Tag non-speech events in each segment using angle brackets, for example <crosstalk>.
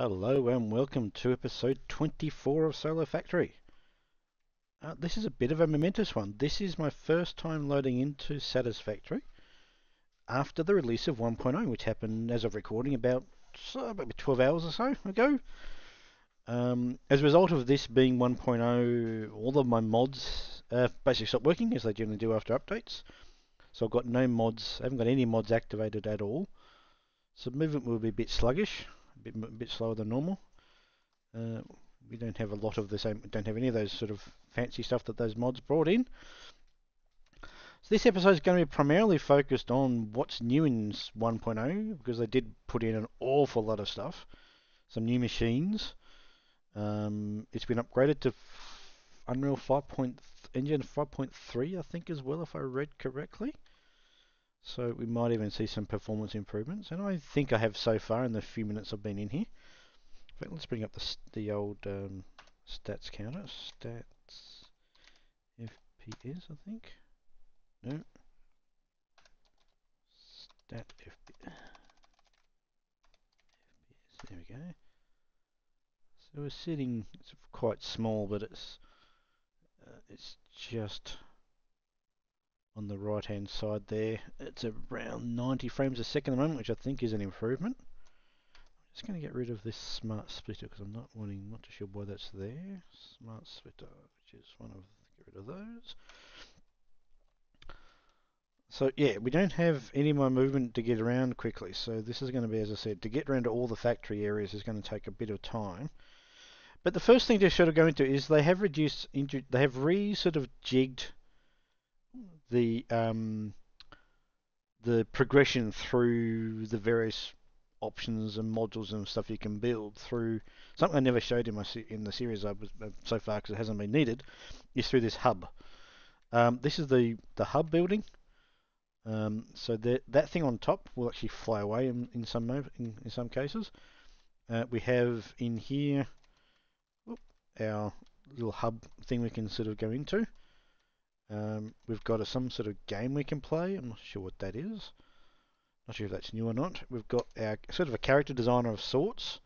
Hello and welcome to episode 24 of Solo Factory. Uh, this is a bit of a momentous one. This is my first time loading into Satisfactory after the release of 1.0, which happened as of recording about, about 12 hours or so ago. Um, as a result of this being 1.0, all of my mods uh, basically stopped working as they generally do after updates. So I've got no mods, I haven't got any mods activated at all. So movement will be a bit sluggish a bit, a bit slower than normal. Uh, we don't have a lot of the same, don't have any of those sort of fancy stuff that those mods brought in. So this episode is going to be primarily focused on what's new in 1.0 because they did put in an awful lot of stuff. Some new machines. Um, it's been upgraded to Unreal 5. Engine 5.3 I think as well if I read correctly. So we might even see some performance improvements, and I think I have so far in the few minutes I've been in here. In fact, let's bring up the, the old um, stats counter. Stats FPS, I think. No. Stat FPS. There we go. So we're sitting. It's quite small, but it's uh, it's just on the right hand side there. It's around 90 frames a second at the moment, which I think is an improvement. I'm just going to get rid of this smart splitter because I'm not wanting, not too sure why that's there. Smart splitter, which is one of, get rid of those. So yeah, we don't have any more movement to get around quickly. So this is going to be, as I said, to get around to all the factory areas is going to take a bit of time. But the first thing to sort of go into is they have reduced, they have re sort of jigged the um, the progression through the various options and modules and stuff you can build through something I never showed in my in the series I was uh, so far because it hasn't been needed is through this hub. Um, this is the the hub building. Um, so that that thing on top will actually fly away in, in some in, in some cases. Uh, we have in here whoop, our little hub thing we can sort of go into. Um, we've got a, some sort of game we can play. I'm not sure what that is. Not sure if that's new or not. We've got our sort of a character designer of sorts.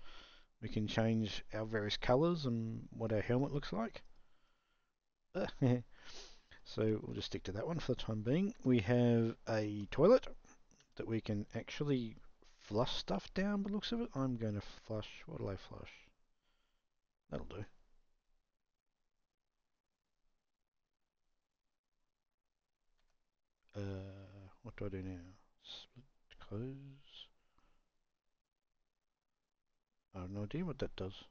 We can change our various colours and what our helmet looks like. <laughs> so we'll just stick to that one for the time being. We have a toilet that we can actually flush stuff down the looks of it. I'm going to flush. What will I flush? That'll do. Uh, what do I do now? Split, close. I have no idea what that does.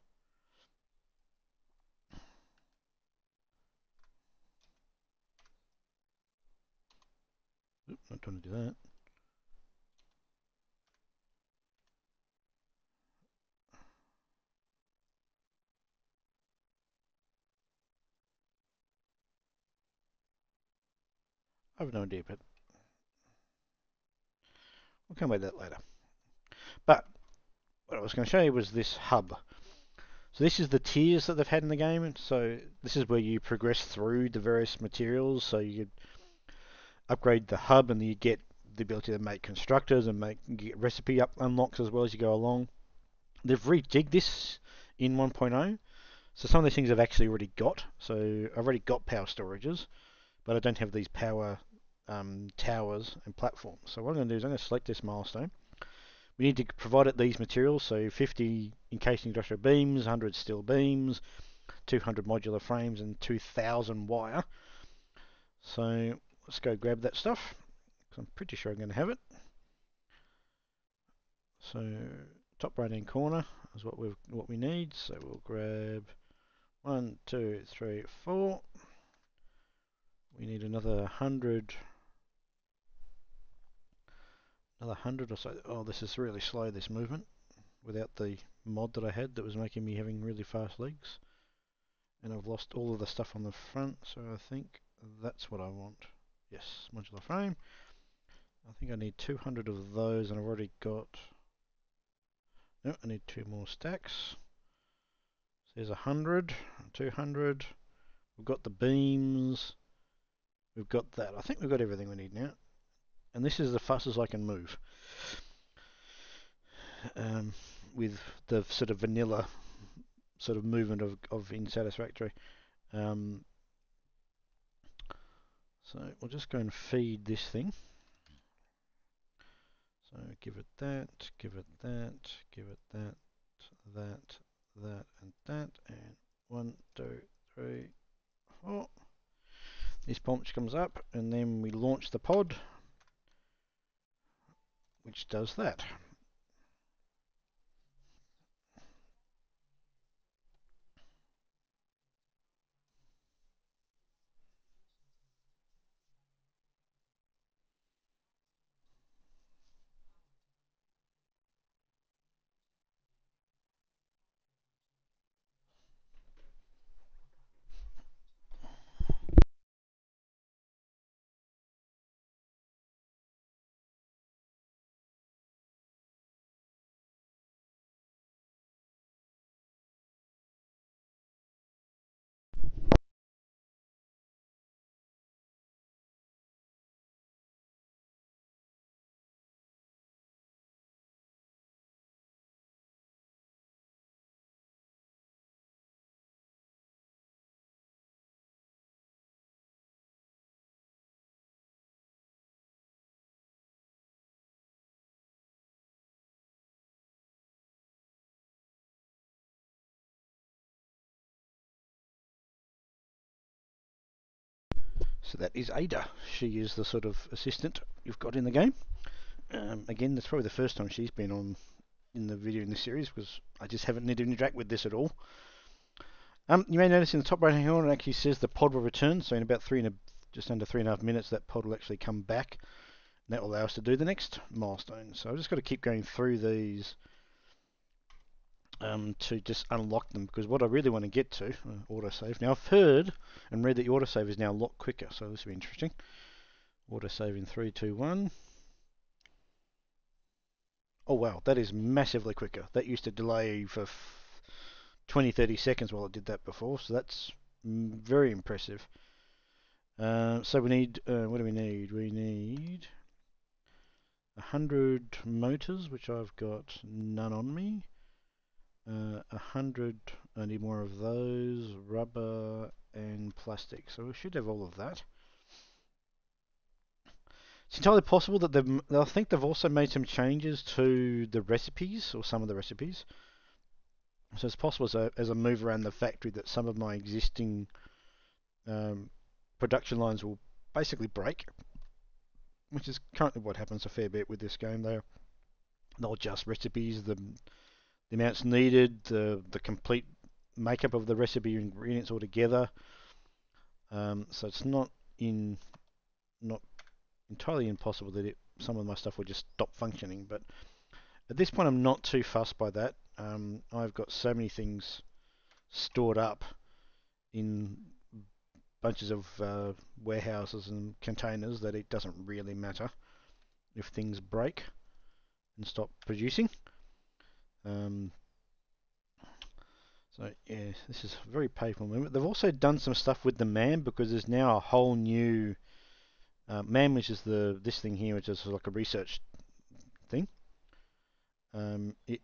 Oop, not trying to do that. I have no idea, but we'll come back to that later. But what I was going to show you was this hub. So this is the tiers that they've had in the game. So this is where you progress through the various materials. So you upgrade the hub and you get the ability to make constructors and make recipe up unlocks as well as you go along. They've rejigged this in 1.0. So some of these things I've actually already got. So I've already got power storages, but I don't have these power um, towers and platforms. So what I'm going to do is I'm going to select this milestone. We need to provide it these materials, so 50 encasing industrial beams, 100 steel beams, 200 modular frames, and 2,000 wire. So let's go grab that stuff. I'm pretty sure I'm going to have it. So top right hand corner is what we what we need. So we'll grab one, two, three, four. We need another hundred another hundred or so. Oh, this is really slow, this movement, without the mod that I had that was making me having really fast legs. And I've lost all of the stuff on the front, so I think that's what I want. Yes, modular frame. I think I need 200 of those, and I've already got... No, I need two more stacks. So there's 100, 200. We've got the beams. We've got that. I think we've got everything we need now and this is the fastest I can move. Um, with the sort of vanilla sort of movement of, of Insatisfactory. Um, so we'll just go and feed this thing. So give it that, give it that, give it that, that, that, and that, and one, two, three, four. This prompt comes up, and then we launch the pod, which does that. So that is Ada. She is the sort of assistant you've got in the game. Um, again, that's probably the first time she's been on in the video in this series because I just haven't needed to interact with this at all. Um, you may notice in the top right hand corner it actually says the pod will return. So in about three and a, just under three and a half minutes, that pod will actually come back. And that will allow us to do the next milestone. So I've just got to keep going through these um, to just unlock them because what I really want to get to, uh, autosave. Now I've heard and read that the autosave is now a lot quicker, so this will be interesting. Autosave in 3, 2, 1. Oh wow, that is massively quicker. That used to delay for 20, 30 seconds while it did that before, so that's very impressive. Uh, so we need, uh, what do we need? We need 100 motors, which I've got none on me. Uh, a hundred, I need more of those, rubber and plastic. So we should have all of that. It's entirely possible that they've, I think they've also made some changes to the recipes, or some of the recipes. So it's possible as I, as I move around the factory that some of my existing um, production lines will basically break, which is currently what happens a fair bit with this game. They'll, they'll adjust recipes, the the amounts needed, the, the complete makeup of the recipe ingredients altogether. Um, so it's not in not entirely impossible that it, some of my stuff will just stop functioning. But at this point, I'm not too fussed by that. Um, I've got so many things stored up in bunches of uh, warehouses and containers that it doesn't really matter if things break and stop producing. Um, so yeah, this is very painful moment. They've also done some stuff with the MAM because there's now a whole new uh, MAM, which is the this thing here, which is like a research thing. Um, it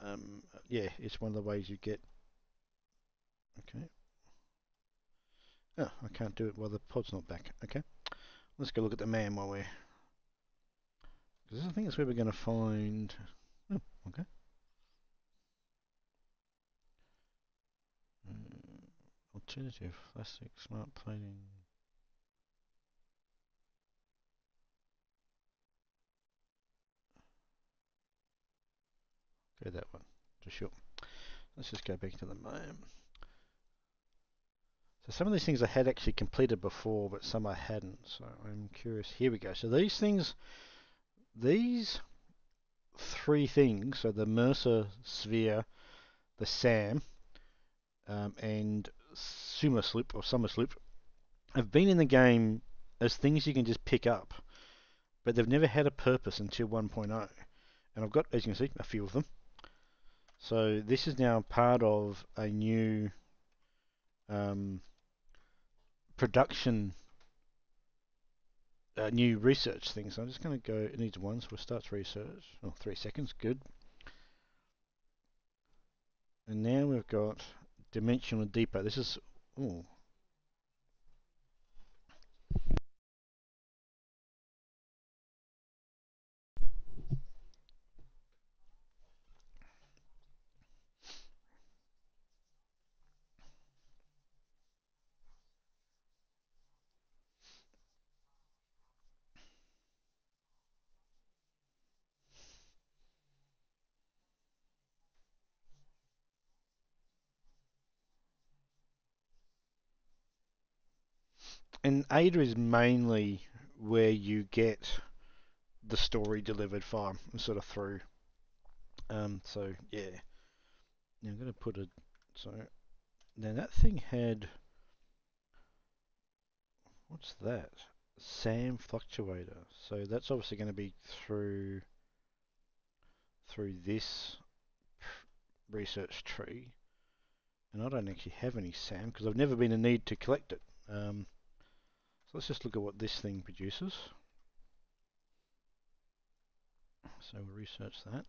um, yeah, it's one of the ways you get. Okay. Oh, I can't do it while the pod's not back. Okay. Let's go look at the MAM while we're. Because I think that's where we're going to find. Oh, <laughs> okay. Uh, alternative plastic smart plating. Go that one, to sure. Let's just go back to the MAM. So some of these things I had actually completed before, but some I hadn't. So I'm curious. Here we go. So these things, these three things, so the Mercer sphere, the SAM, um, and Somersloop or Somersloop, have been in the game as things you can just pick up, but they've never had a purpose until 1.0. And I've got, as you can see, a few of them. So this is now part of a new um, production uh, new research thing. So I'm just going to go, it needs one, so we'll start research. Oh, three seconds, good. And now we've got Dimensional Depot. This is, oh, and Ada is mainly where you get the story delivered from, sort of through. Um, so yeah. Now I'm going to put a so now that thing had what's that? SAM fluctuator. So that's obviously going to be through through this research tree. And I don't actually have any SAM because I've never been in need to collect it. Um, let's just look at what this thing produces. So we'll research that.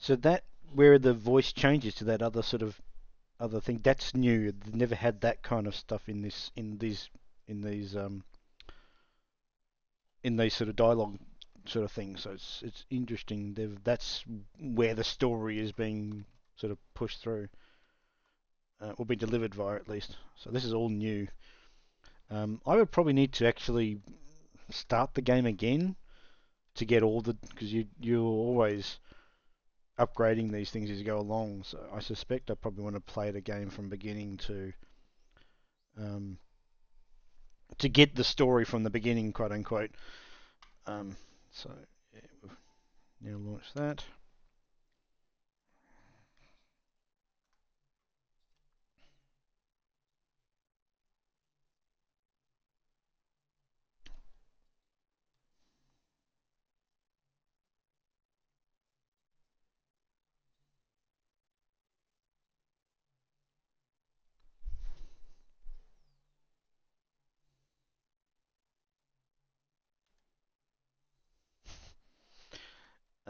So that where the voice changes to that other sort of other thing, that's new. They've never had that kind of stuff in this in these in these um in these sort of dialogue sort of things. So it's it's interesting. They've, that's where the story is being sort of pushed through, uh, or being delivered via at least. So this is all new. Um, I would probably need to actually start the game again to get all the because you you always upgrading these things as you go along. So I suspect I probably want to play the game from beginning to um, to get the story from the beginning, quote unquote. Um, so yeah, we've now launch that.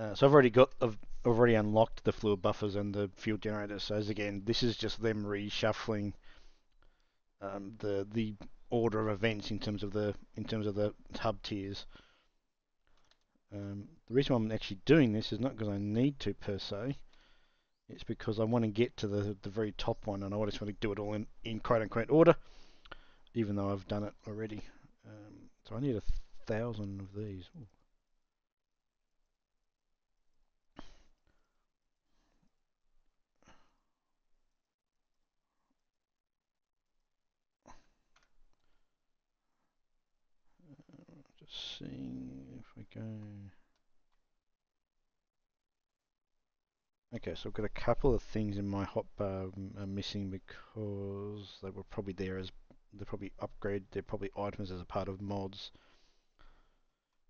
Uh, so I've already got, I've already unlocked the fluid buffers and the fuel generators. So as again, this is just them reshuffling um, the the order of events in terms of the in terms of the hub tiers. Um, the reason I'm actually doing this is not because I need to per se. It's because I want to get to the the very top one, and I just want to do it all in in quote unquote order, even though I've done it already. Um, so I need a thousand of these. Ooh. Seeing if we go. Okay, so I've got a couple of things in my hotbar are missing because they were probably there as they're probably upgrade. They're probably items as a part of mods,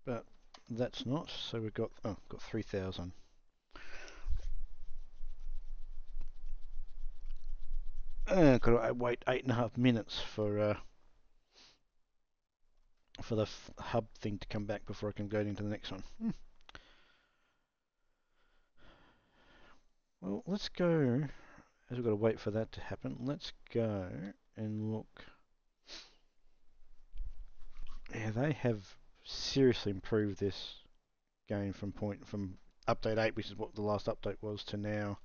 but that's not. So we've got oh, got three thousand. Uh, got to wait eight and a half minutes for uh, for the hub thing to come back before I can go into the next one. Hmm. Well, let's go, as we've got to wait for that to happen, let's go and look. Yeah, they have seriously improved this game from point from update 8, which is what the last update was, to now.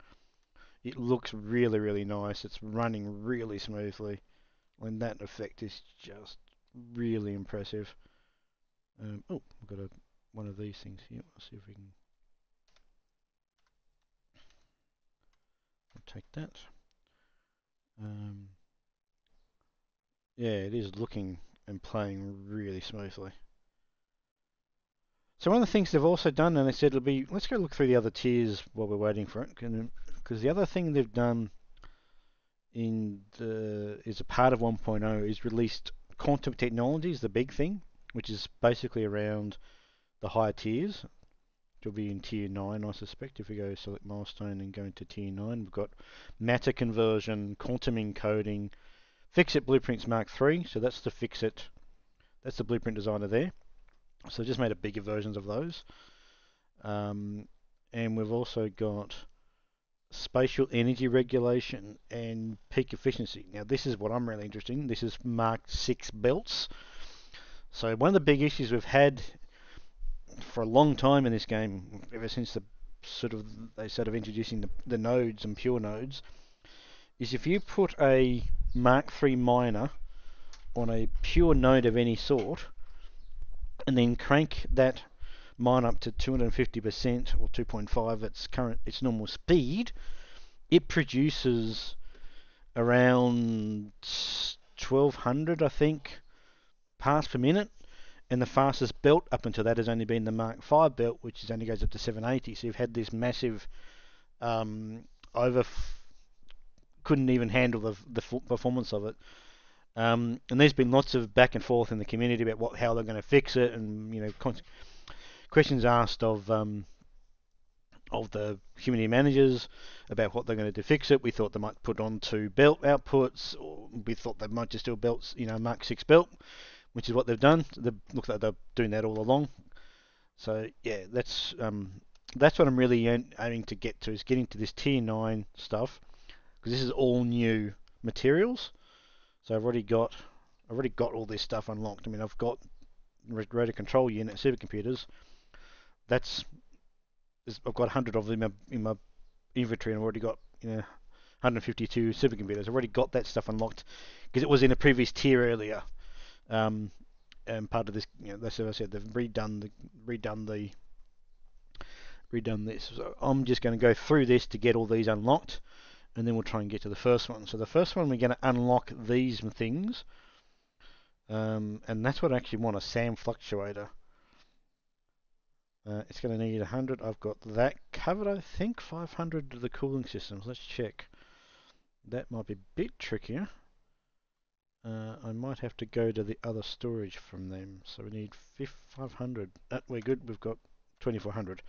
It looks really, really nice. It's running really smoothly. And that effect is just really impressive. Um, oh, we've got a, one of these things here. Let's see if we can we'll take that. Um, yeah, it is looking and playing really smoothly. So one of the things they've also done, and they said it'll be, let's go look through the other tiers while we're waiting for it, because the other thing they've done in the is a part of 1.0 is released quantum technology is the big thing, which is basically around the higher tiers. It'll be in tier 9, I suspect, if we go select milestone and go into tier 9. We've got matter conversion, quantum encoding, FICSIT Blueprints Mark 3. so that's the FICSIT, that's the blueprint designer there. So just made a bigger versions of those. Um, and we've also got spatial energy regulation and peak efficiency. Now this is what I'm really interested in. This is Mark 6 belts. So one of the big issues we've had for a long time in this game, ever since the sort of they started introducing the, the nodes and pure nodes, is if you put a Mark 3 miner on a pure node of any sort, and then crank that mine up to 250% or 2.5 its current its normal speed, it produces around 1200 I think parts per minute. And the fastest belt up until that has only been the Mark V belt which is only goes up to 780 so you've had this massive um, over couldn't even handle the, the performance of it. Um, and there's been lots of back and forth in the community about what how they're going to fix it and you know questions asked of um, of the community managers about what they're going to do to fix it. We thought they might put on two belt outputs, or we thought they might just do a belts, you know, Mark 6 belt, which is what they've done. They look like they're doing that all along. So yeah, that's um, that's what I'm really aiming to get to is getting to this tier 9 stuff because this is all new materials. So I've already got I've already got all this stuff unlocked. I mean, I've got rotor control unit supercomputers that's I've got 100 of them in my, in my inventory and I've already got you know 152 supercomputers. I've already got that stuff unlocked because it was in a previous tier earlier. Um, and part of this, you know, what I said. They've redone the redone the redone this. So I'm just going to go through this to get all these unlocked, and then we'll try and get to the first one. So the first one we're going to unlock these things, um, and that's what I actually want a SAM fluctuator. Uh, it's going to need 100. I've got that covered, I think. 500 of the cooling systems. Let's check. That might be a bit trickier. Uh, I might have to go to the other storage from them. So we need 500. Uh, we're good. We've got 2400.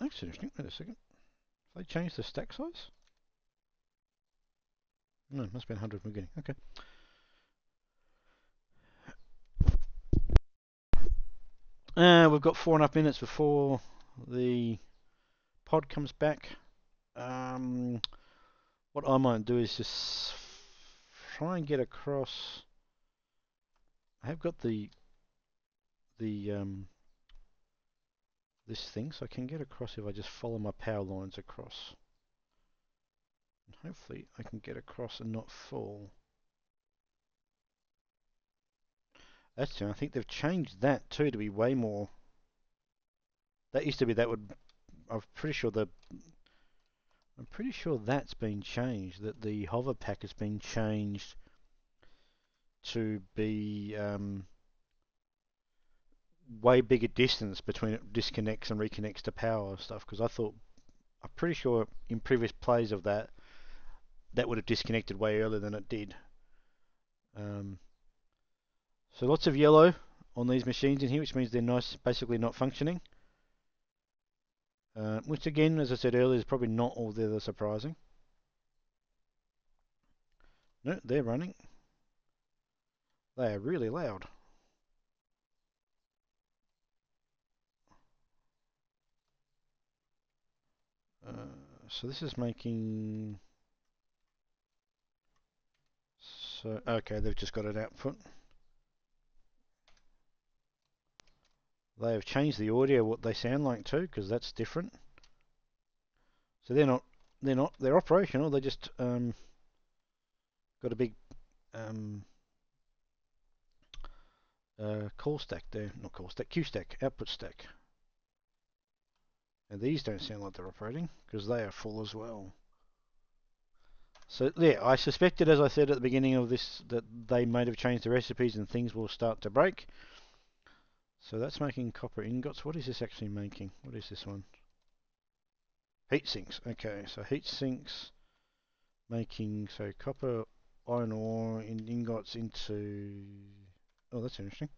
That's interesting. Wait a second. Have they changed the stack size? No, it must be 100 from the beginning. Okay. Uh, we've got four and a half minutes before the pod comes back. Um, what I might do is just try and get across. I have got the the um, this thing, so I can get across if I just follow my power lines across. And hopefully I can get across and not fall. That's I think they've changed that too to be way more. That used to be that would. I'm pretty sure the. I'm pretty sure that's been changed. That the hover pack has been changed to be um, way bigger distance between it disconnects and reconnects to power and stuff. Because I thought, I'm pretty sure in previous plays of that, that would have disconnected way earlier than it did. Um, so lots of yellow on these machines in here, which means they're nice, basically not functioning. Uh, which again, as I said earlier, is probably not all that surprising. No, they're running. They are really loud. Uh, so this is making... So, okay, they've just got an output. They have changed the audio what they sound like too, because that's different. So they're not they're not they're operational. They just um, got a big um, uh, call stack there, not call stack, Q stack, output stack. And these don't sound like they're operating because they are full as well. So yeah, I suspected, as I said at the beginning of this, that they might have changed the recipes and things will start to break. So that's making copper ingots. What is this actually making? What is this one? Heat sinks. Okay, so heat sinks making so copper iron ore in ingots into. Oh, that's interesting.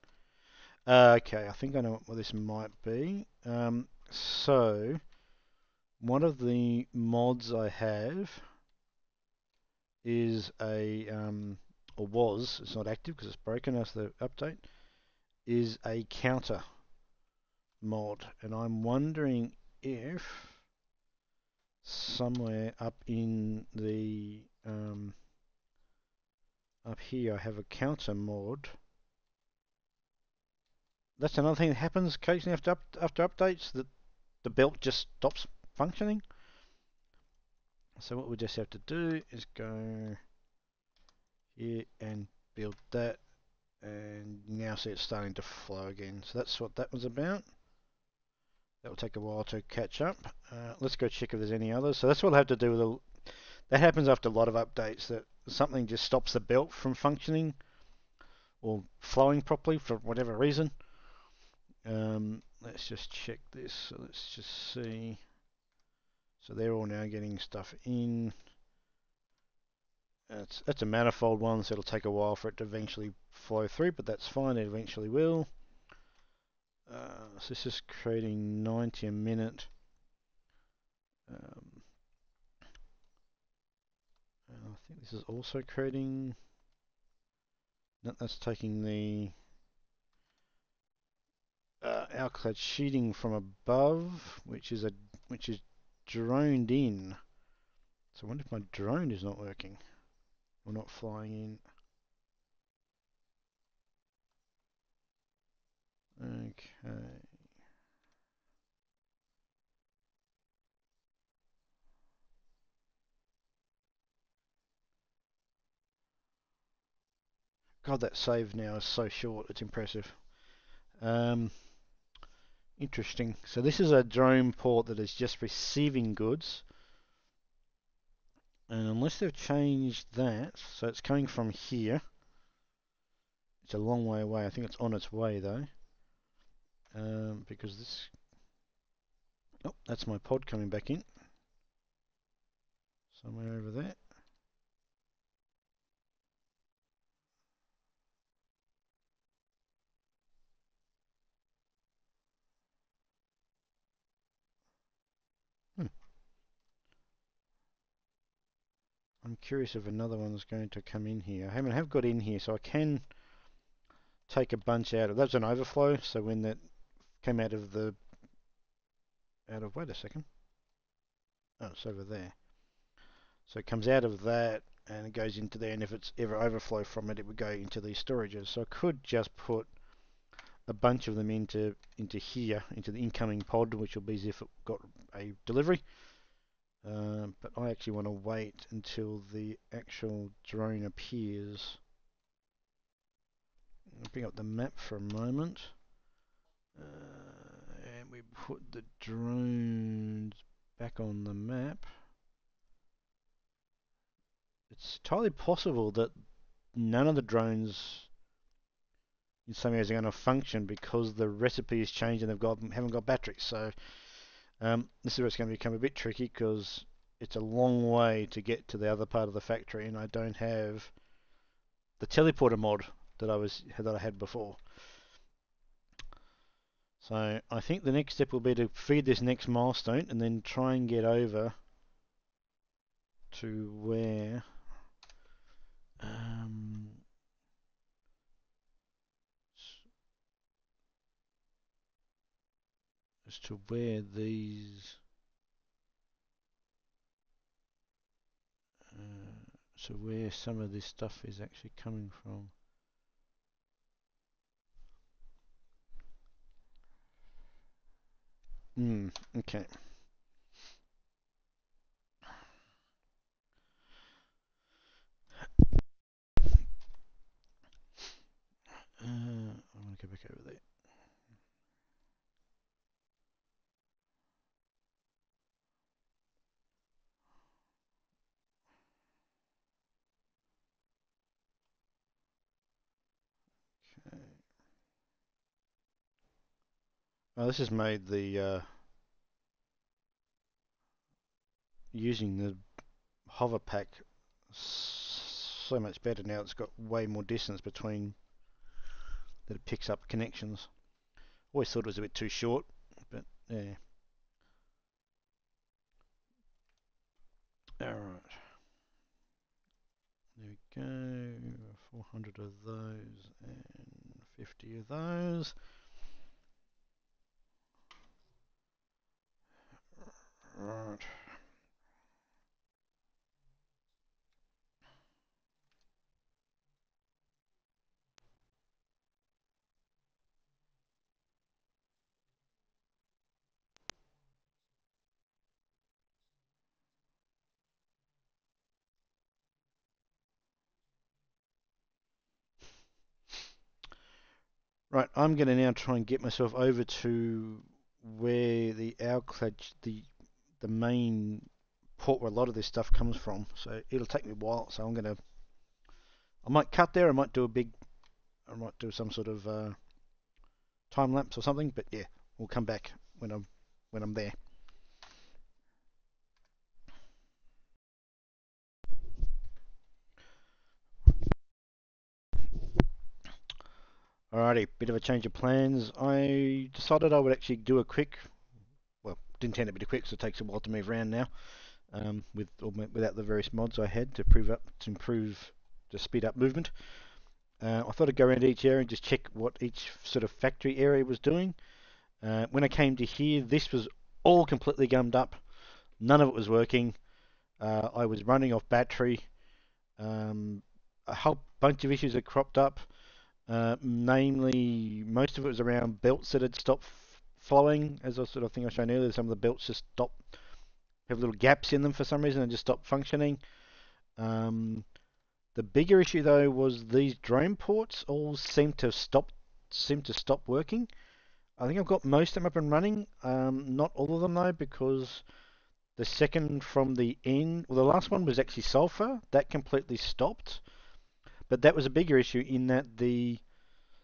Uh, okay, I think I know what this might be. Um, so one of the mods I have is a um, or was it's not active because it's broken as the update is a counter mod and I'm wondering if somewhere up in the um, up here I have a counter mod. That's another thing that happens occasionally after up, after updates that the belt just stops functioning. So what we just have to do is go here and build that and now see it's starting to flow again. So that's what that was about. That will take a while to catch up. Uh, let's go check if there's any others. So that's what I have to do with a, that happens after a lot of updates that something just stops the belt from functioning or flowing properly for whatever reason. Um, let's just check this. So let's just see. So they're all now getting stuff in. That's, that's a manifold one, so it'll take a while for it to eventually flow through, but that's fine, it eventually will. Uh, so this is creating 90 a minute. Um, I think this is also creating, no, that's taking the uh, alclad sheeting from above, which is a which is droned in. So I wonder if my drone is not working. We're not flying in. Okay. God, that save now is so short, it's impressive. Um, interesting. So this is a drone port that is just receiving goods. And unless they've changed that, so it's coming from here. It's a long way away. I think it's on its way though. Um, because this... Oh, that's my pod coming back in. Somewhere over there. I'm curious if another one's going to come in here. I haven't have got in here, so I can take a bunch out of. That's an overflow, so when that came out of the out of wait a second. Oh, it's over there. So it comes out of that and it goes into there, and if it's ever overflow from it, it would go into these storages. So I could just put a bunch of them into into here, into the incoming pod, which will be as if it got a delivery. Um, but I actually want to wait until the actual drone appears. I'll bring up the map for a moment. Uh, and we put the drones back on the map. It's entirely possible that none of the drones in some areas are going to function because the recipe has changed and they've got haven't got batteries. So um, this is where it's going to become a bit tricky because it's a long way to get to the other part of the factory, and I don't have the teleporter mod that I was that I had before. So I think the next step will be to feed this next milestone and then try and get over to where um, as to where these uh, so where some of this stuff is actually coming from Hmm, okay. Oh, this has made the uh, using the hover pack so much better now. It's got way more distance between that it picks up connections. Always thought it was a bit too short, but yeah. Alright. There we go. 400 of those and 50 of those. Right. Right, I'm going to now try and get myself over to where the Alclad, the the main port where a lot of this stuff comes from. So it'll take me a while. So I'm to, I might cut there. I might do a big, I might do some sort of uh, time lapse or something. But yeah, we'll come back when I'm when I'm there. Alrighty, bit of a change of plans. I decided I would actually do a quick, intend to be quick, so it takes a while to move around now, um, with without the various mods I had to prove up to improve to speed up movement. Uh, I thought I'd go around each area and just check what each sort of factory area was doing. Uh, when I came to here, this was all completely gummed up. None of it was working. Uh, I was running off battery. Um, a whole bunch of issues had cropped up. Uh, namely, most of it was around belts that had stopped flowing, as I sort of think I showed earlier. Some of the belts just stopped, have little gaps in them for some reason, and just stop functioning. Um, the bigger issue though was these drone ports all seem to stop, seem to stop working. I think I've got most of them up and running. Um, not all of them though, because the second from the end, well, the last one was actually sulfur. That completely stopped. But that was a bigger issue in that the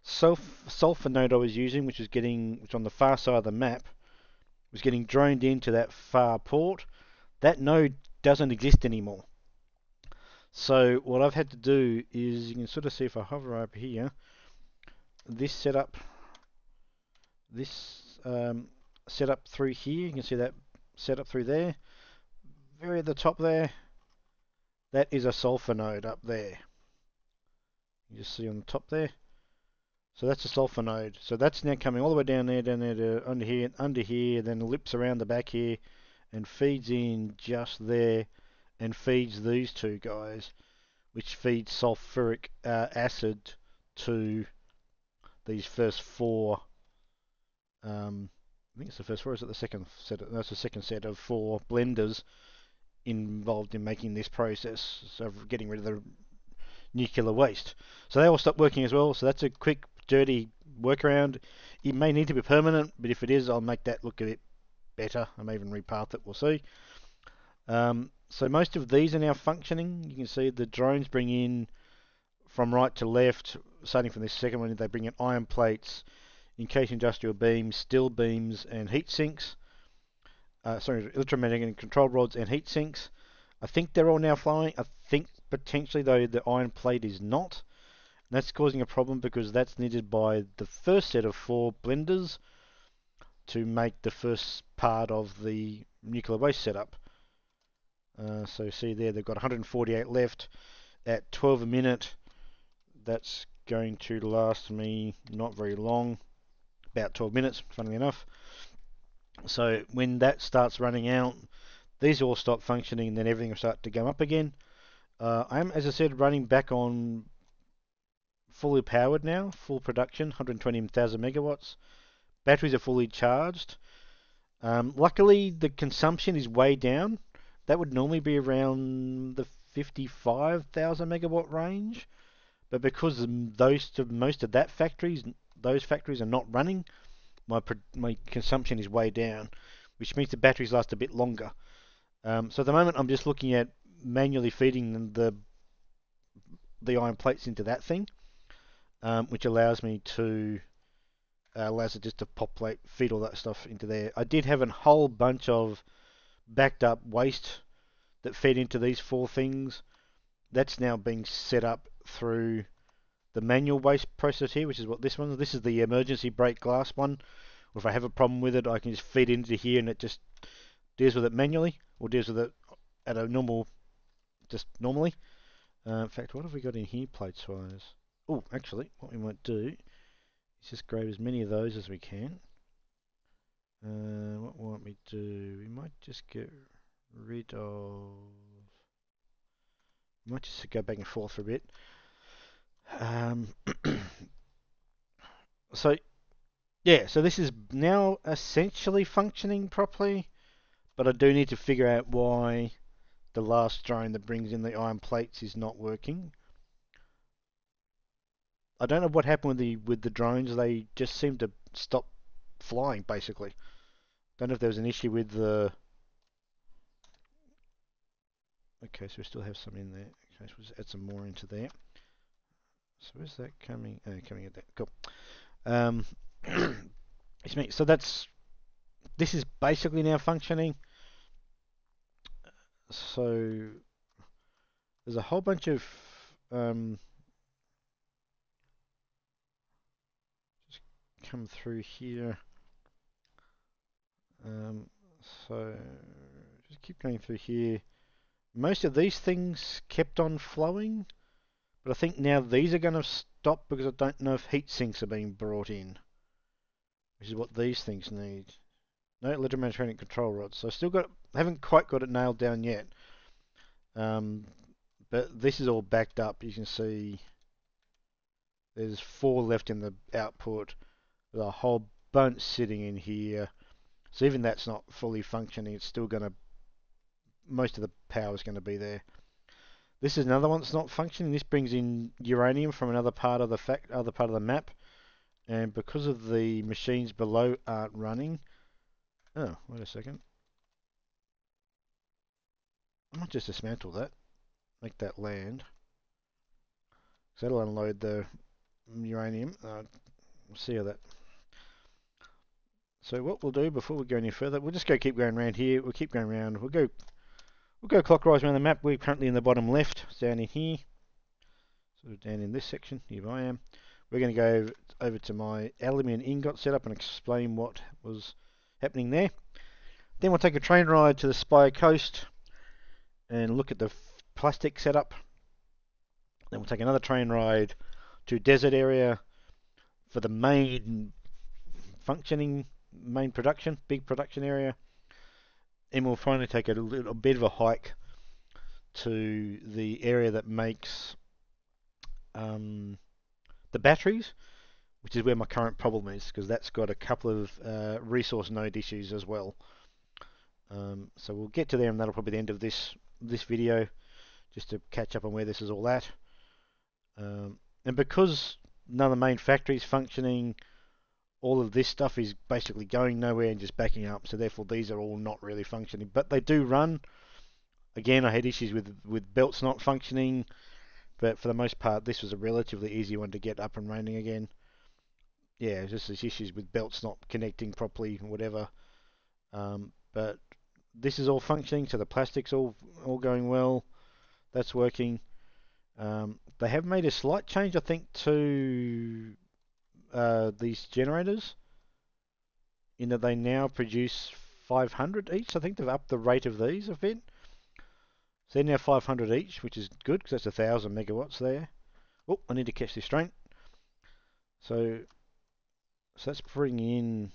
sulf sulfur node I was using, which was getting, which on the far side of the map, was getting droned into that far port. That node doesn't exist anymore. So what I've had to do is, you can sort of see if I hover over here, this setup, this um, setup through here, you can see that setup through there. Very at the top there, that is a sulfur node up there. You just see on the top there. So that's a sulfur node. So that's now coming all the way down there, down there to under here, under here, then lips around the back here, and feeds in just there, and feeds these two guys, which feeds sulfuric uh, acid to these first four. Um, I think it's the first four. Is it the second set? Of, that's the second set of four blenders involved in making this process. of getting rid of the nuclear waste. So they all stop working as well. So that's a quick, dirty workaround. It may need to be permanent, but if it is, I'll make that look a bit better. I may even repath it. We'll see. Um, so most of these are now functioning. You can see the drones bring in from right to left, starting from this second one, they bring in iron plates, encased industrial beams, steel beams, and heat sinks. Uh, sorry, electromagnetic and control rods and heat sinks. I think they're all now flowing. I think potentially though the iron plate is not. And that's causing a problem because that's needed by the first set of four blenders to make the first part of the nuclear waste setup. Uh, so see there, they've got 148 left at 12 a minute. That's going to last me not very long, about 12 minutes, funnily enough. So when that starts running out, these all stop functioning and then everything will start to go up again. Uh, I'm, as I said, running back on fully powered now, full production, 120,000 megawatts. Batteries are fully charged. Um, luckily, the consumption is way down. That would normally be around the 55,000 megawatt range, but because those most of that factories, those factories are not running, my my consumption is way down, which means the batteries last a bit longer. Um, so at the moment, I'm just looking at manually feeding the the iron plates into that thing, um, which allows me to uh, allows it just to populate, feed all that stuff into there. I did have a whole bunch of backed up waste that fed into these four things. That's now being set up through the manual waste process here, which is what this one is. This is the emergency break glass one. If I have a problem with it, I can just feed into here and it just deals with it manually or deals with it at a normal, just normally. Uh, in fact, what have we got in here plates wise? Oh, actually, what we might do is just grab as many of those as we can. Uh, what might we do? We might just get rid of. We might just go back and forth for a bit. Um, <coughs> so, yeah, so this is now essentially functioning properly, but I do need to figure out why the last drone that brings in the iron plates is not working. I don't know what happened with the with the drones. They just seemed to stop flying, basically. Don't know if there was an issue with the. Okay, so we still have some in there. Okay, so let's add some more into there. So is that coming? Oh, coming at that. Cool. Um, <coughs> me. so that's this is basically now functioning so there's a whole bunch of um, come through here. Um, so just keep going through here. Most of these things kept on flowing, but I think now these are going to stop because I don't know if heat sinks are being brought in, which is what these things need. No electromagnetic control rods. So I still got, haven't quite got it nailed down yet. Um, but this is all backed up. You can see there's four left in the output. A whole bunch sitting in here. So even that's not fully functioning. It's still going to, most of the power is going to be there. This is another one that's not functioning. This brings in uranium from another part of the fact, other part of the map. And because of the machines below aren't running, Oh, wait a second. I might just dismantle that. Make that land. So that'll unload the uranium. Uh, we'll see how that... So what we'll do before we go any further, we'll just go keep going around here. We'll keep going around. We'll go we'll go clockwise around the map. We're currently in the bottom left, down in here. Sort of down in this section. Here I am. We're going to go over, to my aluminium ingot setup and explain what was happening there. Then we'll take a train ride to the Spire Coast and look at the plastic setup. Then we'll take another train ride to desert area for the main functioning main production, big production area. And we'll finally take a little bit of a hike to the area that makes um, the batteries which is where my current problem is because that's got a couple of uh, resource node issues as well. Um, so we'll get to there and that'll probably be the end of this this video just to catch up on where this is all at. Um, and because none of the main factories functioning, all of this stuff is basically going nowhere and just backing up. So therefore these are all not really functioning, but they do run. Again, I had issues with with belts not functioning, but for the most part, this was a relatively easy one to get up and running again yeah, just these issues with belts not connecting properly, whatever. Um, but this is all functioning, so the plastic's all all going well. That's working. Um, they have made a slight change, I think, to uh, these generators, in that they now produce 500 each. I think they've upped the rate of these a bit. So they're now 500 each, which is good because that's a thousand megawatts there. Oh, I need to catch this train. So so that's bringing in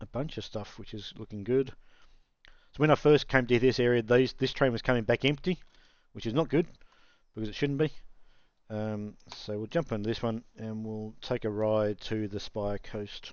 a bunch of stuff which is looking good. So when I first came to this area, these, this train was coming back empty, which is not good because it shouldn't be. Um, so we'll jump into this one and we'll take a ride to the Spire Coast.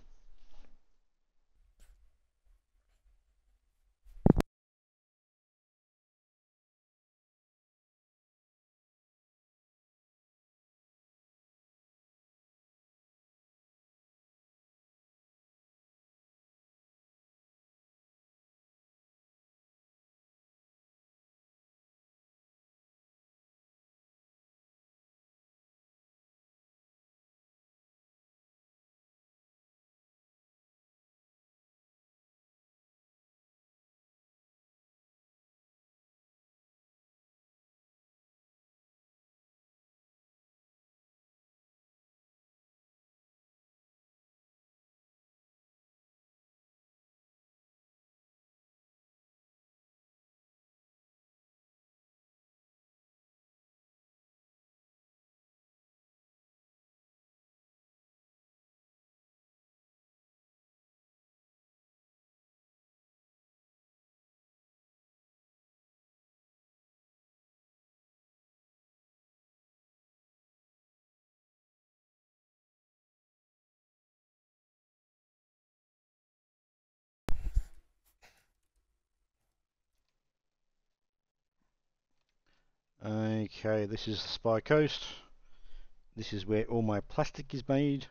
Okay, this is the Spire Coast. This is where all my plastic is made.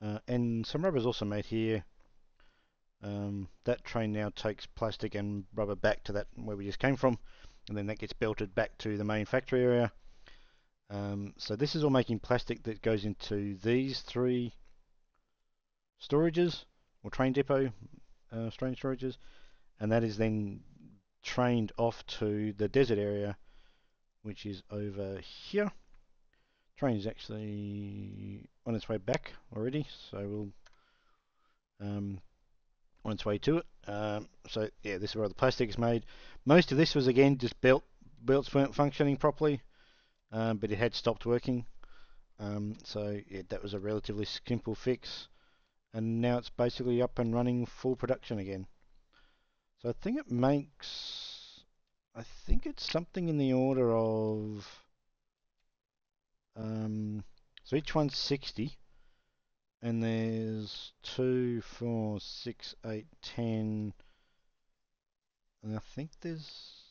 Uh, and some rubber is also made here. Um, that train now takes plastic and rubber back to that where we just came from. And then that gets belted back to the main factory area. Um, so this is all making plastic that goes into these three storages, or train depot uh, train storages. And that is then trained off to the desert area, which is over here. Train is actually on its way back already, so we'll um, on its way to it. Um, so yeah, this is where the plastic is made. Most of this was again just belt belts weren't functioning properly, um, but it had stopped working. Um, so yeah, that was a relatively simple fix, and now it's basically up and running full production again. So I think it makes, I think it's something in the order of, um, so each one's 60, and there's 2, 4, 6, 8, 10, and I think there's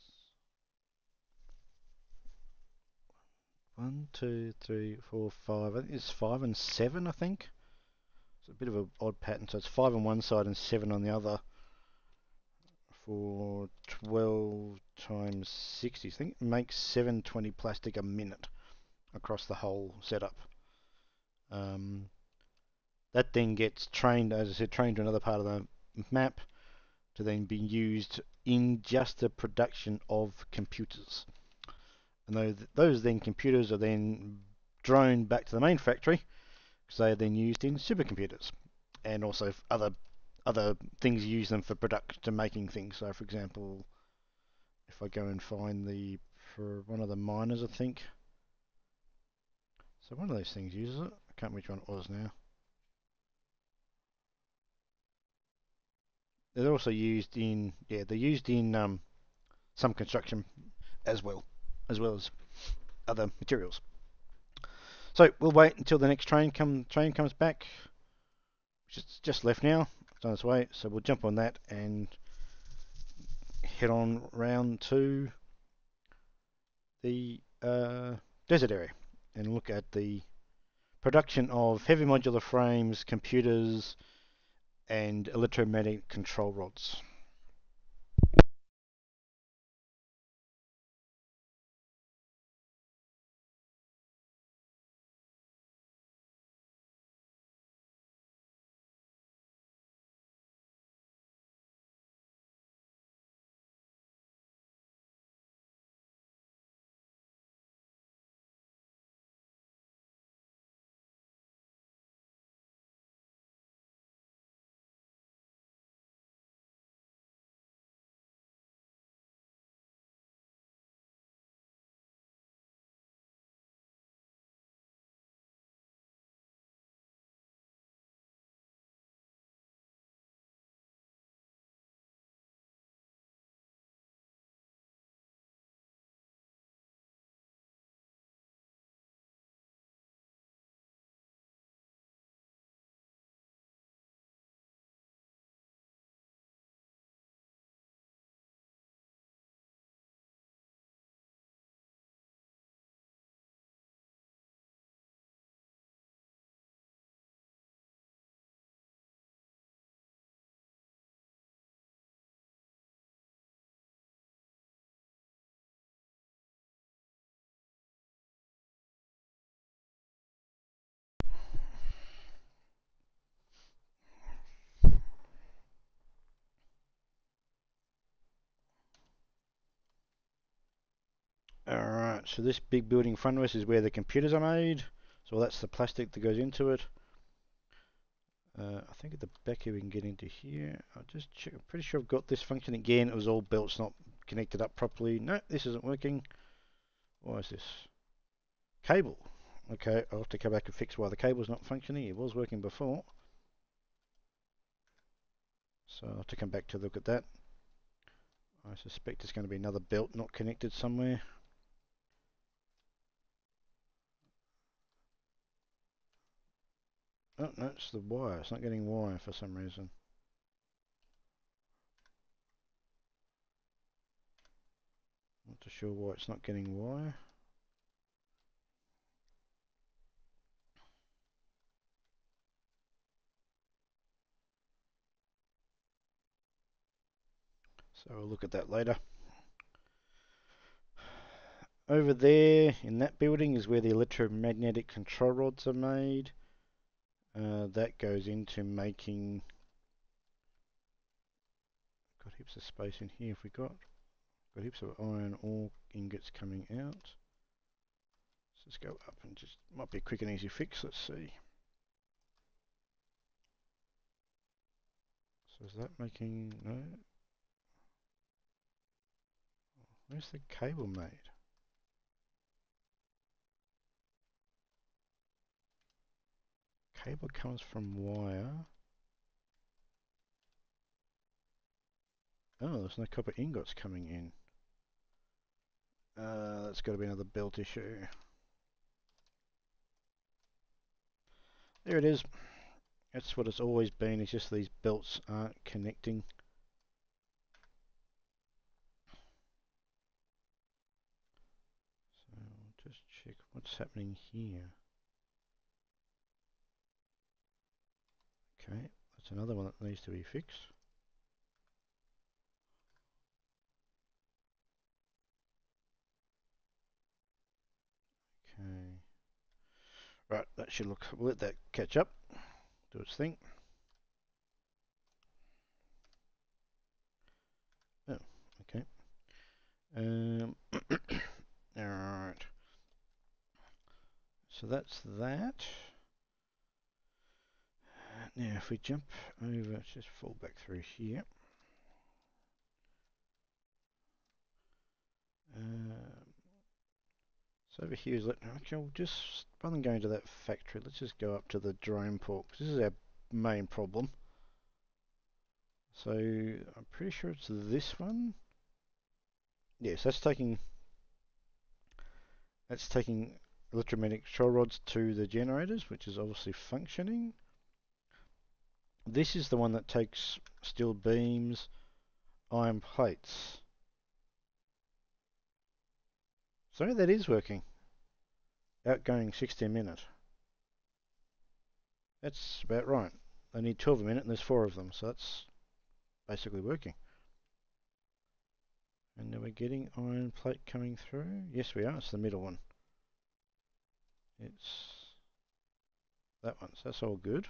one, two, three, four, five. I think it's five and seven. I think it's a bit of an odd pattern. So it's five on one side and seven on the other for 12 times 60. I think makes 720 plastic a minute across the whole setup. Um, that then gets trained, as I said, trained to another part of the map to then be used in just the production of computers. And those, those then computers are then droned back to the main factory because they are then used in supercomputers and also other other things use them for production making things. So, for example, if I go and find the for one of the miners, I think. So one of those things uses it. I can't remember which one it was now. They're also used in yeah they're used in um, some construction as well as well as other materials. So we'll wait until the next train come train comes back, which is just left now on its way. So we'll jump on that and head on round to the uh, desert area and look at the production of heavy modular frames, computers, and electromagnetic control rods. Alright, so this big building in front of us is where the computers are made. So that's the plastic that goes into it. Uh, I think at the back here we can get into here. I'll just check. I'm pretty sure I've got this function again. It was all belts not connected up properly. No, this isn't working. Why is this? Cable. Okay, I'll have to come back and fix why the cable's not functioning. It was working before. So I'll have to come back to look at that. I suspect it's going to be another belt not connected somewhere. Oh, it's the wire. It's not getting wire for some reason. Not too sure why it's not getting wire. So we'll look at that later. Over there in that building is where the electromagnetic control rods are made. Uh, that goes into making got heaps of space in here if we got? Got heaps of iron ore ingots coming out. Let's just go up and just might be a quick and easy fix let's see. So is that making no. Where's the cable made cable comes from wire Oh, there's no copper ingots coming in. Uh, that's got to be another belt issue. There it is. That's what it's always been, it's just these belts aren't connecting. So just check what's happening here. Okay, that's another one that needs to be fixed. Okay. Right, that should look, we'll let that catch up, do its thing. Oh, okay. Um, <coughs> Alright. So that's that. Now if we jump over, let's just fall back through here. Um, so over here is, let, actually, just rather than going to that factory, let's just go up to the drone port, because this is our main problem. So I'm pretty sure it's this one. Yes, that's taking that's taking electromagnetic control rods to the generators, which is obviously functioning. This is the one that takes steel beams, iron plates. So that is working. Outgoing 60 a minute. That's about right. They need 12 a minute and there's four of them, so that's basically working. And now we're getting iron plate coming through. Yes, we are. It's the middle one. It's that one. So that's all good.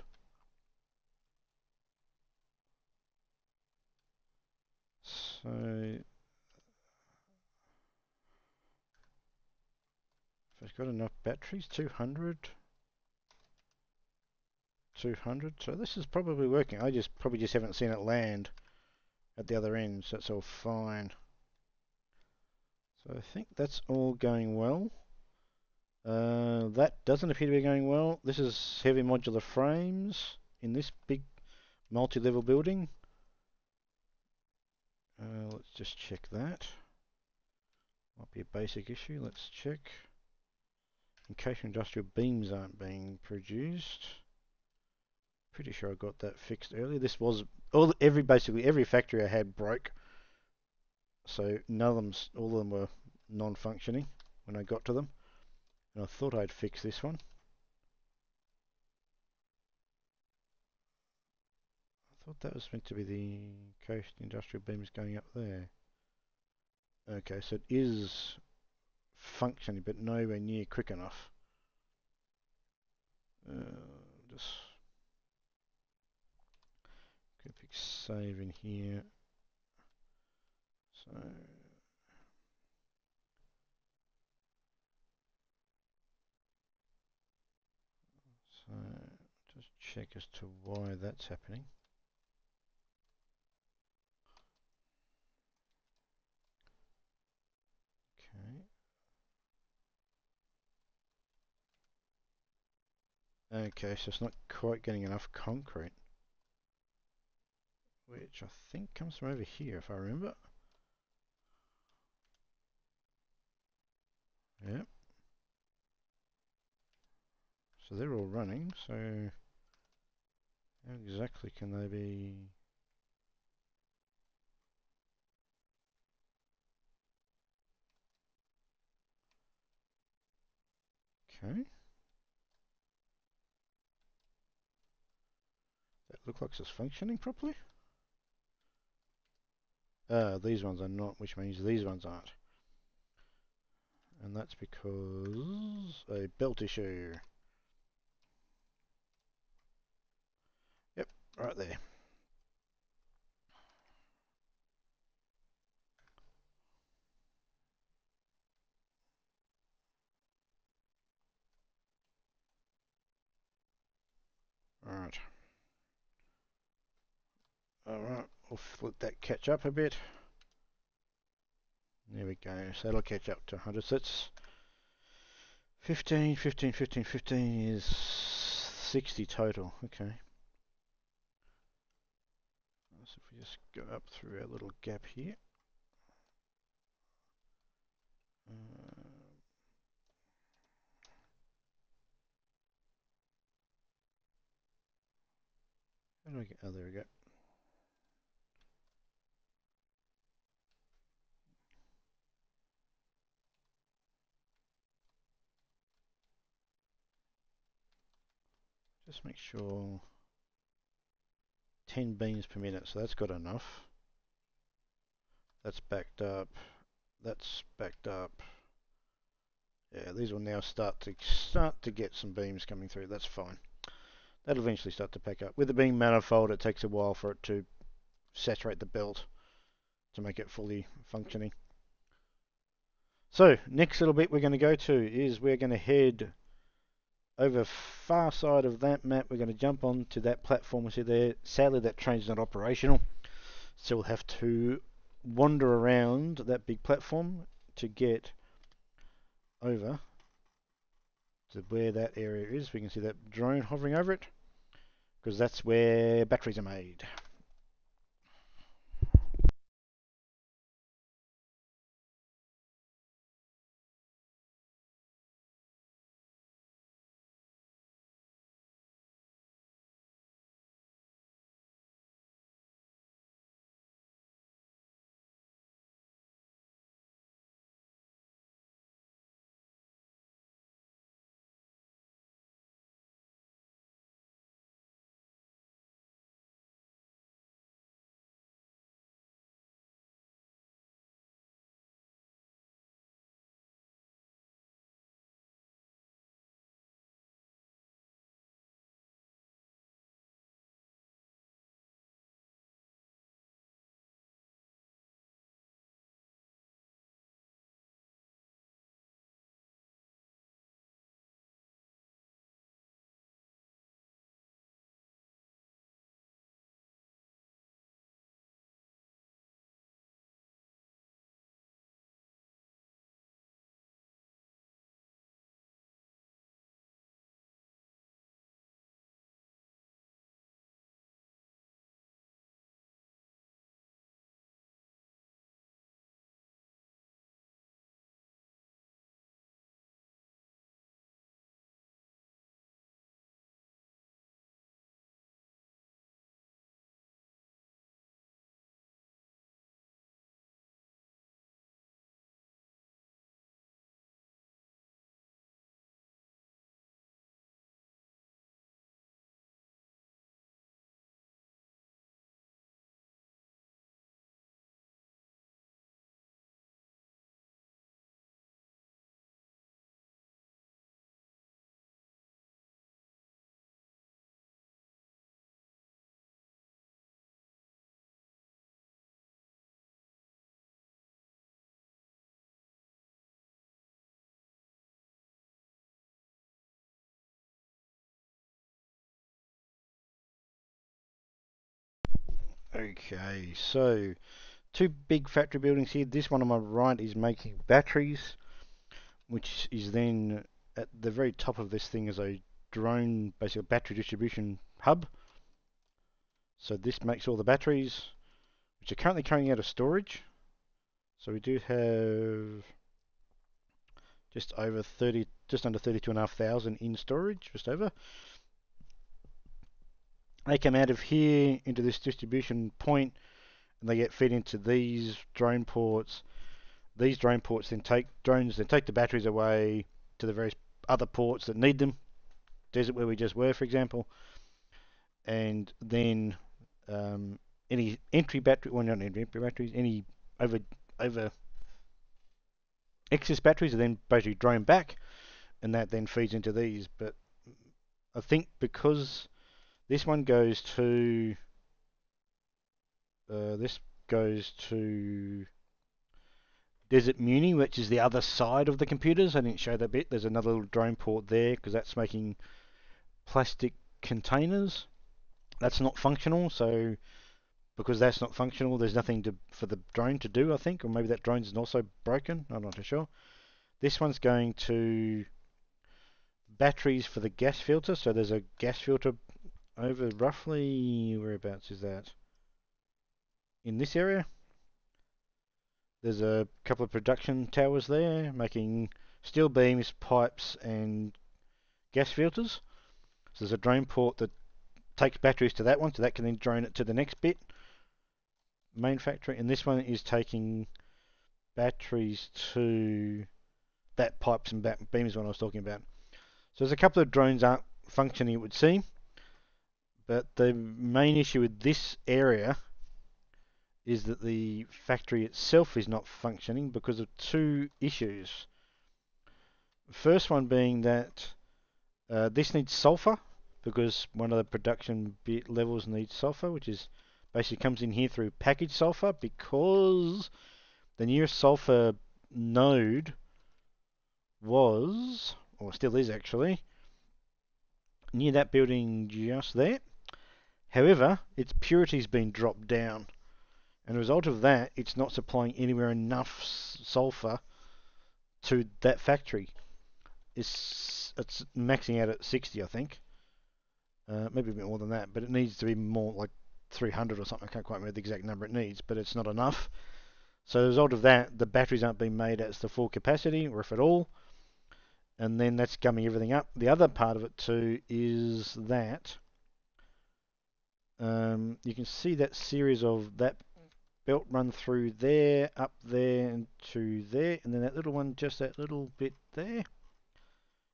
So if It's got enough batteries, 200. 200, so this is probably working. I just probably just haven't seen it land at the other end, so that's all fine. So I think that's all going well. Uh, that doesn't appear to be going well. This is heavy modular frames in this big multi-level building. Uh, let's just check that. Might be a basic issue. Let's check in case industrial beams aren't being produced. Pretty sure I got that fixed earlier. This was all every basically every factory I had broke, so none of them, all of them were non-functioning when I got to them, and I thought I'd fix this one. Thought that was meant to be the coast industrial beams going up there. Okay, so it is functioning, but nowhere near quick enough. Uh, just quick save in here. So so just check as to why that's happening. Okay, so it's not quite getting enough concrete. Which I think comes from over here, if I remember. Yep. So they're all running, so how exactly can they be... Okay. Looks like it's functioning properly. Uh, these ones are not, which means these ones aren't. And that's because a belt issue. Yep, right there. Alright. Alright, we'll let that catch up a bit. There we go, so that'll catch up to 100. So it's 15, 15, 15, 15 is 60 total. Okay. So if we just go up through our little gap here. Uh, how do I get, oh there we go. Just make sure 10 beams per minute, so that's got enough. That's backed up. That's backed up. Yeah, these will now start to start to get some beams coming through. That's fine. That'll eventually start to pack up. With it being manifold, it takes a while for it to saturate the belt to make it fully functioning. So, next little bit we're going to go to is we're going to head over far side of that map, we're going to jump on to that platform we see there. Sadly, that train's not operational, so we'll have to wander around that big platform to get over to where that area is. We can see that drone hovering over it, because that's where batteries are made. Okay, so two big factory buildings here. This one on my right is making batteries, which is then at the very top of this thing is a drone, basically battery distribution hub. So this makes all the batteries, which are currently coming out of storage. So we do have just over 30, just under 32,500 in storage, just over they come out of here into this distribution point and they get fed into these drone ports. These drone ports then take drones then take the batteries away to the various other ports that need them. Desert where we just were, for example, and then um, any entry battery, well not entry batteries, any over over excess batteries are then basically drawn back, and that then feeds into these. But I think because this one goes to uh, this goes to Desert Muni, which is the other side of the computers. I didn't show that bit. There's another little drone port there because that's making plastic containers. That's not functional, so because that's not functional, there's nothing to, for the drone to do, I think, or maybe that drone is also broken. I'm not too sure. This one's going to batteries for the gas filter. So there's a gas filter over roughly whereabouts is that? In this area. There's a couple of production towers there making steel beams, pipes, and gas filters. So there's a drone port that takes batteries to that one, so that can then drone it to the next bit, main factory. And this one is taking batteries to that pipes and beams one I was talking about. So there's a couple of drones aren't functioning, it would seem. But the main issue with this area is that the factory itself is not functioning because of two issues. First one being that uh, this needs sulfur because one of the production levels needs sulfur, which is basically comes in here through package sulfur because the nearest sulfur node was, or still is actually, near that building just there. However, its purity's been dropped down. And a result of that, it's not supplying anywhere enough sulfur to that factory. It's, it's maxing out at 60, I think. Uh, maybe a bit more than that, but it needs to be more like 300 or something. I can't quite remember the exact number it needs, but it's not enough. So as a result of that, the batteries aren't being made at the full capacity, or if at all. And then that's gumming everything up. The other part of it too is that um, you can see that series of that belt run through there, up there, and to there, and then that little one, just that little bit there.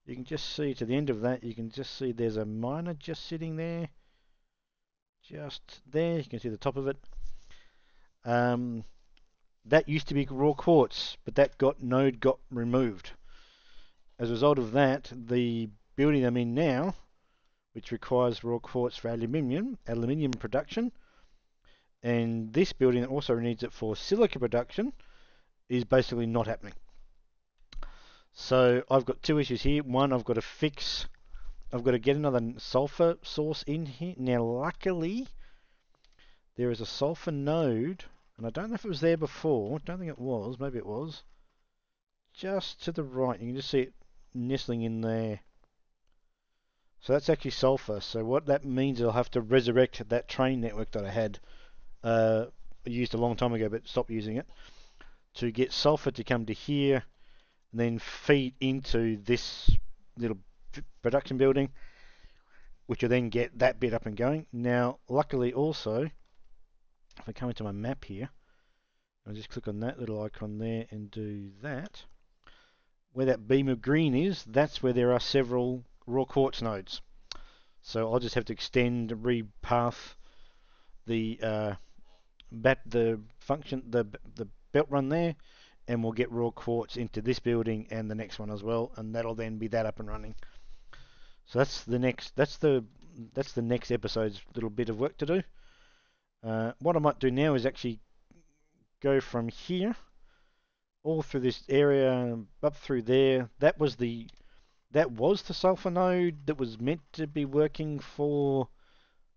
You can just see to the end of that, you can just see there's a miner just sitting there. Just there, you can see the top of it. Um, that used to be raw quartz, but that got node got removed. As a result of that, the building I'm in now, which requires raw quartz for aluminium, aluminium production, and this building that also needs it for silica production is basically not happening. So I've got two issues here. One, I've got to fix, I've got to get another sulfur source in here. Now, luckily, there is a sulfur node, and I don't know if it was there before. I don't think it was. Maybe it was. Just to the right, you can just see it nestling in there. So that's actually sulfur. So what that means, I'll have to resurrect that train network that I had uh, used a long time ago, but stopped using it, to get sulfur to come to here, and then feed into this little production building, which will then get that bit up and going. Now, luckily also, if I come into my map here, I'll just click on that little icon there and do that. Where that beam of green is, that's where there are several raw quartz nodes. So I'll just have to extend, repath the uh, bat the function the the belt run there and we'll get raw quartz into this building and the next one as well and that'll then be that up and running. So that's the next that's the that's the next episode's little bit of work to do. Uh, what I might do now is actually go from here all through this area up through there. That was the that was the sulfur node that was meant to be working for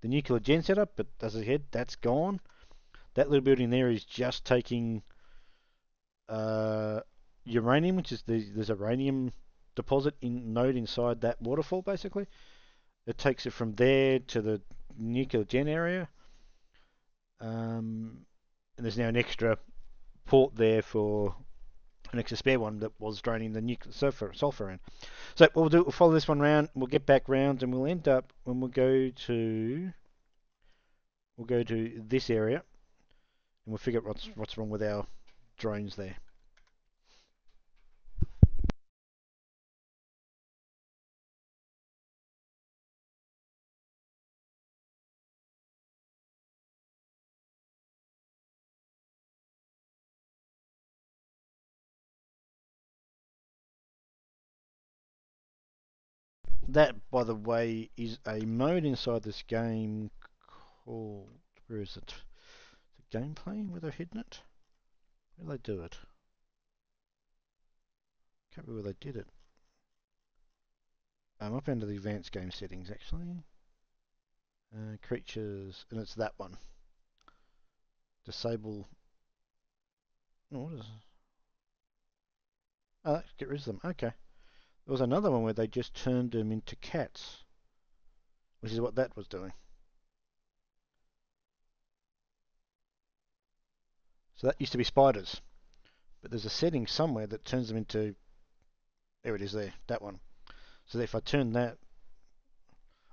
the nuclear gen setup but as I said that's gone that little building there is just taking uh, uranium, which is the, there's uranium deposit in node inside that waterfall, basically. It takes it from there to the nuclear gen area. Um, and there's now an extra port there for an extra spare one that was draining the nuclear sulfur, sulfur in. So what we'll do, we'll follow this one round, we'll get back round, and we'll end up when we'll go to we'll go to this area and we'll figure out what's what's wrong with our drones there. That, by the way, is a mode inside this game called. Where is it? The gameplay where they've hidden it? Where they do it? Can't remember where they did it. I'm up into the advanced game settings actually. Uh, creatures, and it's that one. Disable. Oh, what is? Oh, get rid of them. Okay. There was another one where they just turned them into cats, which is what that was doing. So that used to be spiders, but there's a setting somewhere that turns them into. There it is. There, that one. So if I turn that,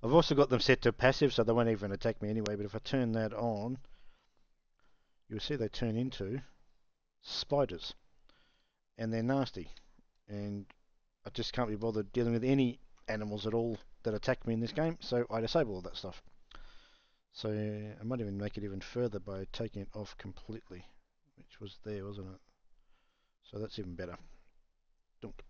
I've also got them set to passive, so they won't even attack me anyway. But if I turn that on, you'll see they turn into spiders, and they're nasty. And I just can't be bothered dealing with any animals at all that attack me in this game, so I disable all that stuff. So I might even make it even further by taking it off completely, which was there, wasn't it? So that's even better. Dunk.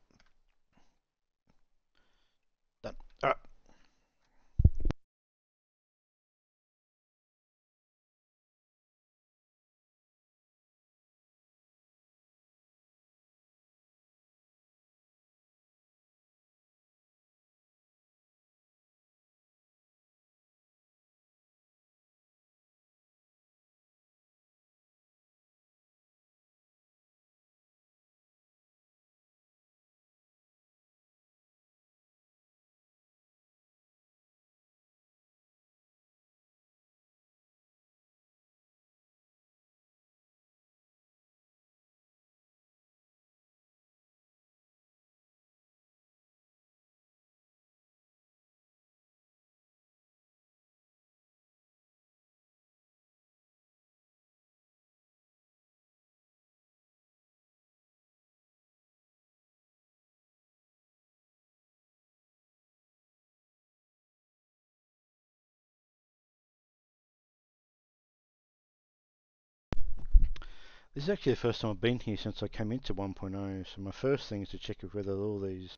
This is actually the first time I've been here since I came into 1.0, so my first thing is to check if whether all these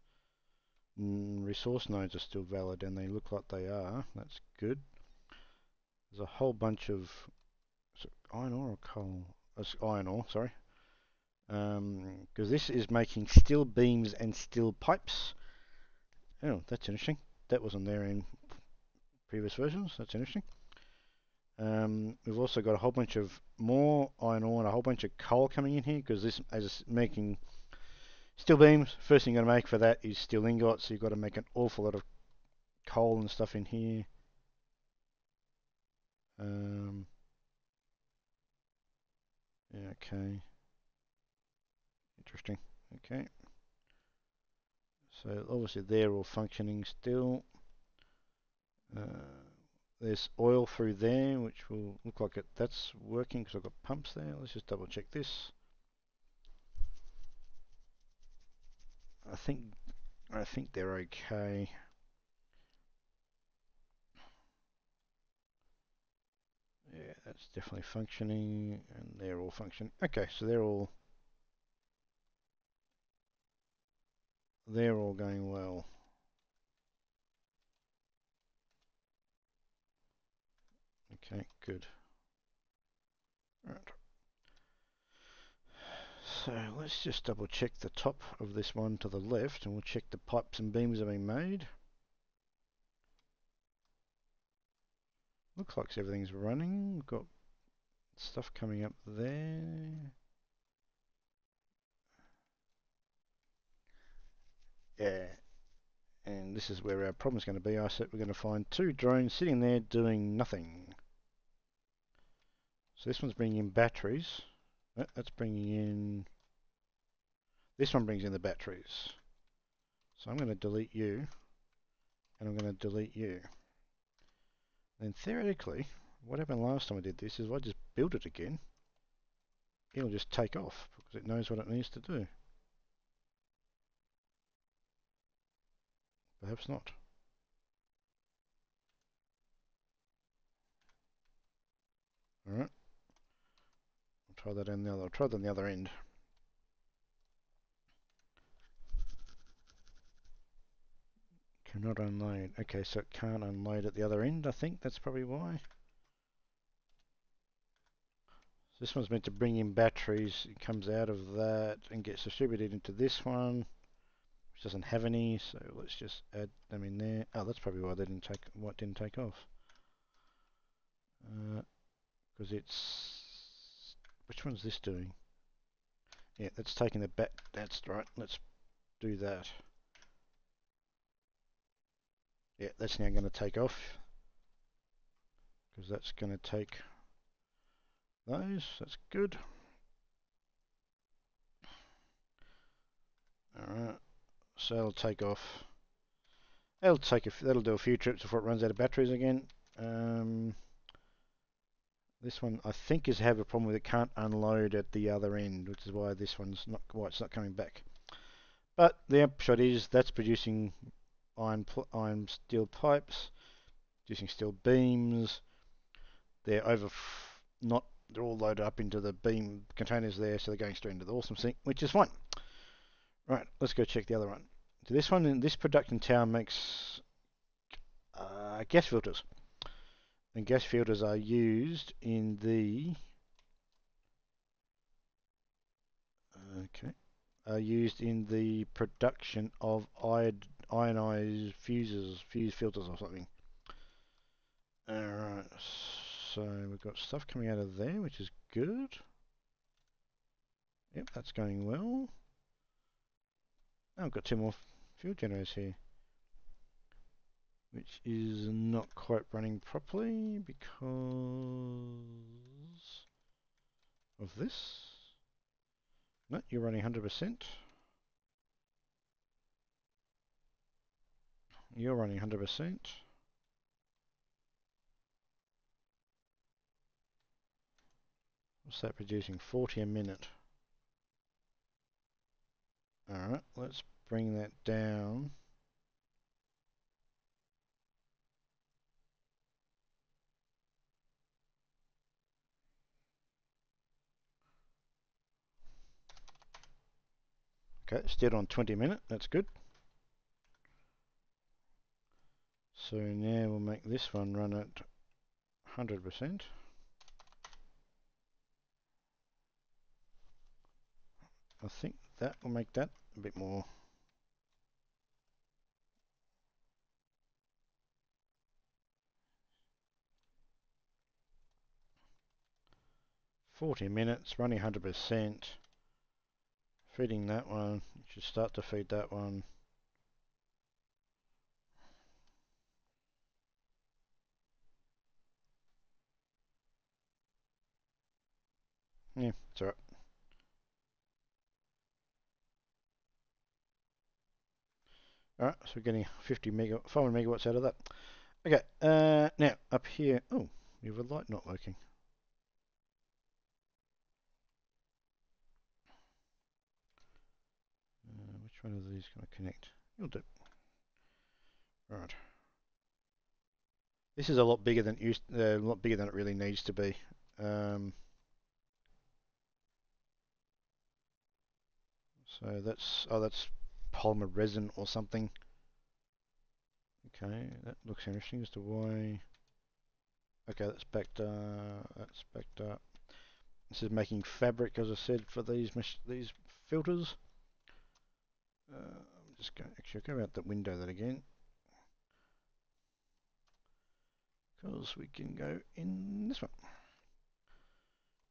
resource nodes are still valid, and they look like they are. That's good. There's a whole bunch of iron ore or coal? Iron ore, sorry. Because um, this is making steel beams and steel pipes. Oh, that's interesting. That wasn't there in previous versions. That's interesting. Um, we've also got a whole bunch of more iron ore and a whole bunch of coal coming in here because this is making steel beams. First thing you're going to make for that is steel ingots. So you've got to make an awful lot of coal and stuff in here. Um, yeah, okay. Interesting. Okay. So obviously they're all functioning still. Uh, there's oil through there, which will look like it. That's working because I've got pumps there. Let's just double check this. I think I think they're okay. Yeah, that's definitely functioning, and they're all functioning. Okay, so they're all they're all going well. Okay, good. Right. So let's just double check the top of this one to the left and we'll check the pipes and beams are being made. Looks like everything's running. We've got stuff coming up there. Yeah. And this is where our problem is going to be. I said we're going to find two drones sitting there doing nothing. So this one's bringing in batteries. That's bringing in... This one brings in the batteries. So I'm going to delete you. And I'm going to delete you. Then theoretically, what happened last time I did this is if I just build it again, it'll just take off because it knows what it needs to do. Perhaps not. Alright. Try that in the other try that on the other end. Cannot unload. Okay, so it can't unload at the other end, I think. That's probably why. This one's meant to bring in batteries. It comes out of that and gets distributed into this one, which doesn't have any. So let's just add them in there. Oh, that's probably why they didn't take what didn't take off. Because uh, it's which one's this doing? Yeah, that's taking the bat. That's right. Let's do that. Yeah, that's now going to take off because that's going to take those. That's good. Alright, so it'll take off. It'll take a, that'll do a few trips before it runs out of batteries again. Um, this one I think is have a problem with it can't unload at the other end, which is why this one's not why it's not coming back. But the upshot is that's producing iron iron steel pipes, producing steel beams. They're over not they're all loaded up into the beam containers there, so they're going straight into the awesome sink, which is fine. Right, let's go check the other one. So this one, this production tower makes uh, gas filters. And gas filters are used in the okay are used in the production of ionized fuses, fuse filters or something. Alright, so we've got stuff coming out of there, which is good. Yep, that's going well. Oh, I've got two more fuel generators here. Which is not quite running properly because of this. No, you're running 100%. You're running 100%. What's that producing? 40 a minute. Alright, let's bring that down. Okay, still on 20 minute, that's good. So now we'll make this one run at 100%. I think that will make that a bit more Forty minutes, running hundred percent. Feeding that one. You should start to feed that one. Yeah, it's alright. Alright, so we're getting 50 mega, 500 megawatts out of that. Okay, uh, now up here, oh, you have a light not working. One of these can I connect? You'll do. Right. This is a lot bigger than used, uh, a lot bigger than it really needs to be. Um, so that's oh that's polymer resin or something. Okay, that looks interesting as to why. Okay, that's backed up. That's backed up. This is making fabric, as I said, for these these filters. Uh, I'm just going. To actually, go out the window that again, because we can go in this one.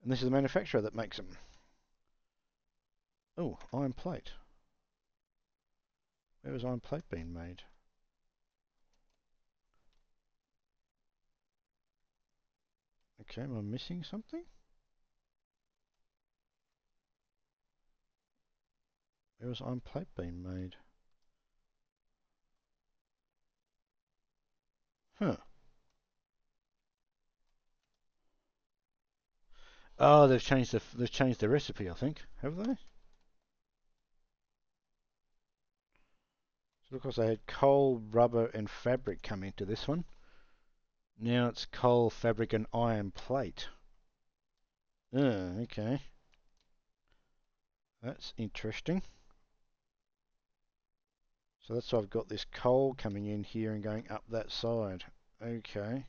And this is the manufacturer that makes them. Oh, iron plate. Where was iron plate being made? Okay, am I missing something? Where was iron plate being made? Huh. Oh, they've changed the they've changed the recipe, I think. Have they? So of course I had coal, rubber and fabric come into this one. Now it's coal, fabric and iron plate. Oh, okay. That's interesting. So that's why I've got this coal coming in here and going up that side. Okay.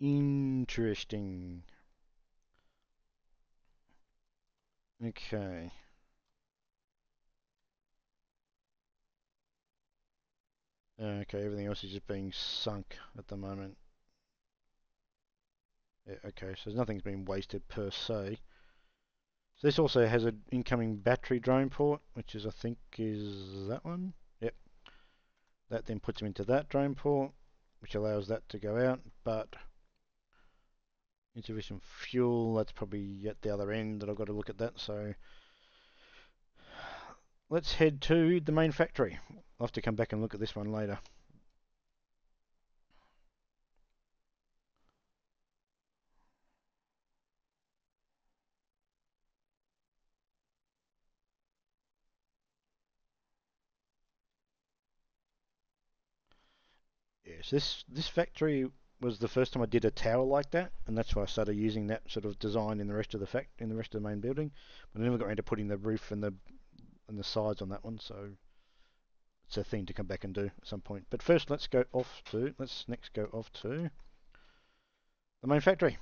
Interesting. Okay. Okay, everything else is just being sunk at the moment. Yeah, okay, so nothing's been wasted per se. So this also has an incoming battery drone port, which is I think is that one. Yep. That then puts them into that drone port, which allows that to go out, but insufficient fuel, that's probably at the other end that I've got to look at that, so let's head to the main factory. I'll have to come back and look at this one later. Yes, this this factory was the first time I did a tower like that, and that's why I started using that sort of design in the rest of the fact in the rest of the main building. But I never got around to putting the roof and the and the sides on that one, so it's a thing to come back and do at some point. But first, let's go off to let's next go off to the main factory.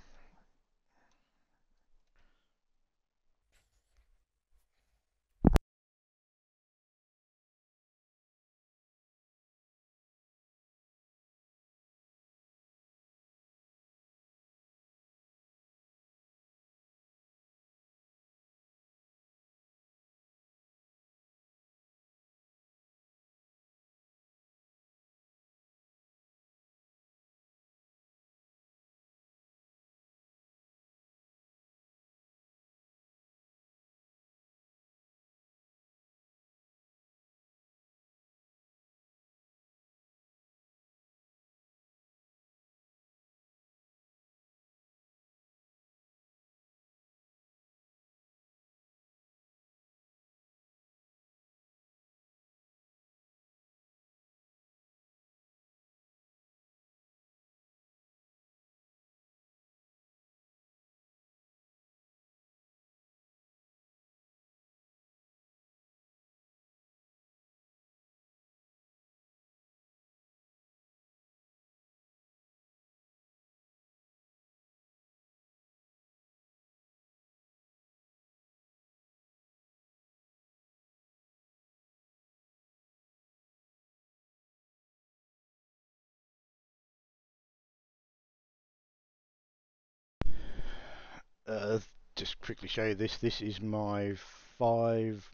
Uh, just quickly show you this. This is my five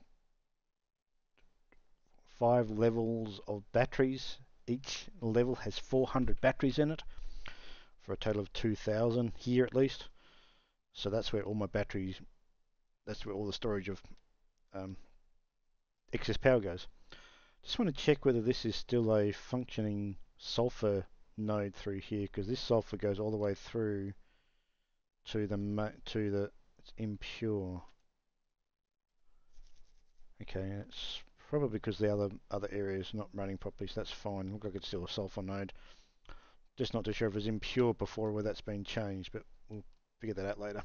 five levels of batteries. Each level has 400 batteries in it for a total of 2,000 here at least. So that's where all my batteries, that's where all the storage of um, excess power goes. Just want to check whether this is still a functioning sulfur node through here because this sulfur goes all the way through to the to the impure. Okay, it's probably because the other other area is not running properly, so that's fine. Look like it's still a sulfur node. Just not too sure if it's impure before where that's been changed, but we'll figure that out later.